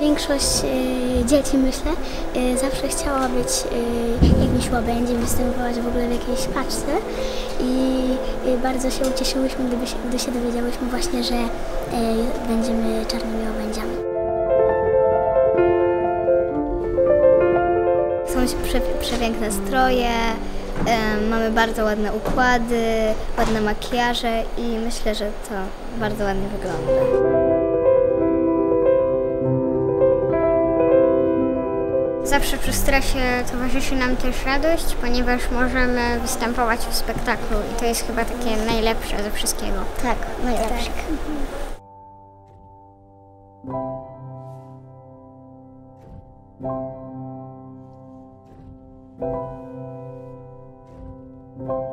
Większość y, dzieci, myślę, y, zawsze chciała być y, jakimś łabędziem, występować w ogóle w jakiejś paczce i y, bardzo się ucieszyłyśmy, gdyby gdy się dowiedziałyśmy właśnie, że y, będziemy czarnymi łabędziami. Są prze, przepiękne stroje, em, mamy bardzo ładne układy, ładne makijaże i myślę, że to bardzo ładnie wygląda. Zawsze przy stresie towarzyszy nam też radość, ponieważ możemy występować w spektaklu i to jest chyba takie najlepsze ze wszystkiego. Tak, najlepsze. Tak. Mhm.